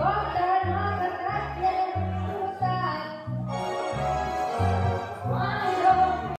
Acorda!